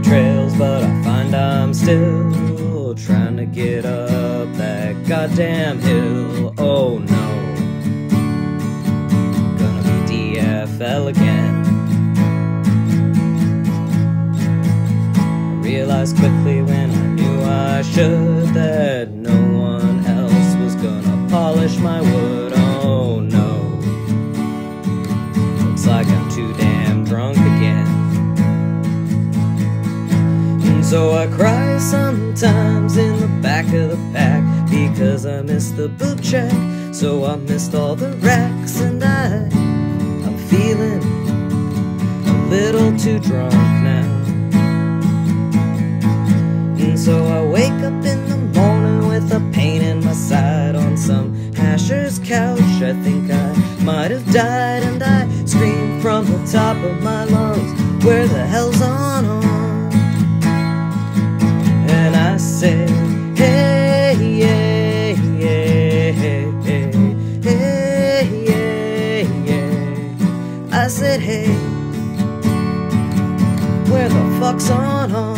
25 trails, but I find I'm still trying to get up that goddamn hill. Oh no, gonna be DFL again. I realized quickly when I knew I should that no one else was gonna polish my wood. Oh no, looks like I'm too damn so I cry sometimes in the back of the pack because I missed the boob check. So I missed all the racks and I, I'm feeling a little too drunk now. And so I wake up in the morning with a pain in my side on some hasher's couch. I think I might have died and I scream from the top of my lungs, Where the hell's on on? Hey, where the fuck's on on?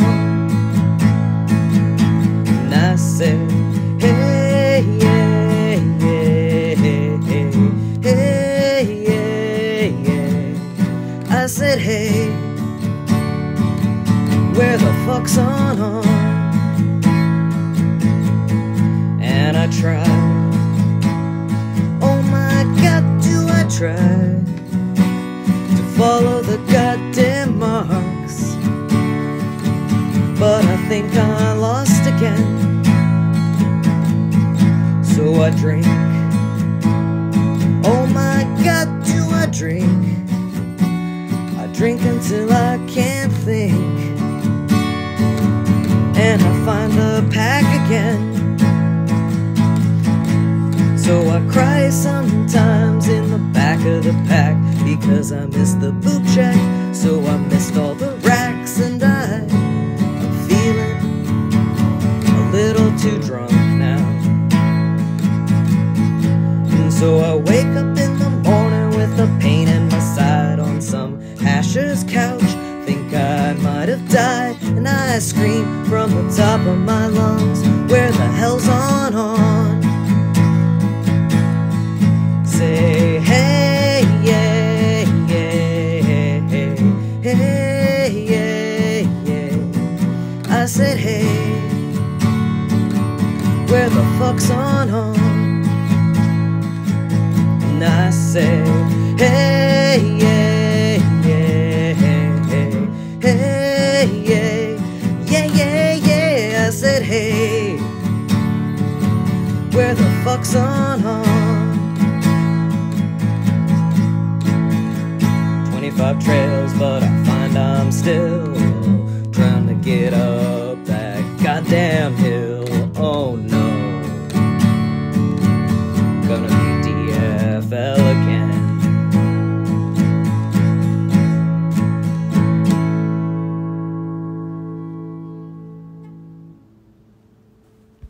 And I said, Hey, yeah, yeah, hey, hey, yeah, yeah. I said, Hey, where the fuck's on on? And I tried. Oh my god, do I try follow the goddamn marks? But I think I lost again. So I drink. Oh my god, do I drink? I drink until I can't think. And I find the pack again. So I cry sometimes in the back of the pack because I missed the boob check. So I missed all the racks and I'm feeling a little too drunk now. And so I wake up in the morning with a pain in my side on some hasher's couch. Think I might have died, and I scream from the top of my lungs, Where the hell's on on? Yeah, yeah. I said hey, where the fuck's on on? And I say, hey, yeah, yeah, hey, hey, yeah, yeah, yeah, yeah. I said, hey, where the fuck's on on? 25 trails, but I still